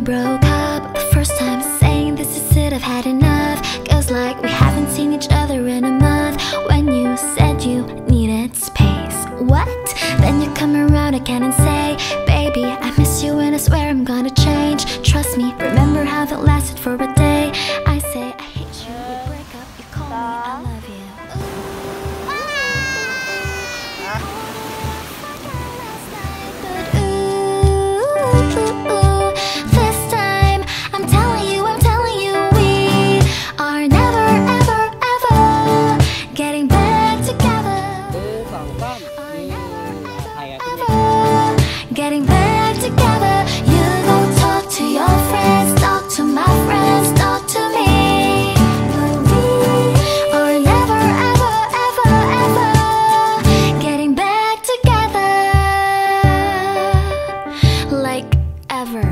broke up. The first time saying this is it, I've had enough. Feels like we haven't seen each other in a month. When you said you needed space What? Then you come around again and say Baby, I miss you and I swear I'm gonna change. Trust me, remember how that lasted for a day. I getting back together. You go talk to your friends, talk to my friends, talk to me. But we are never, ever, ever, ever getting back together. Like ever.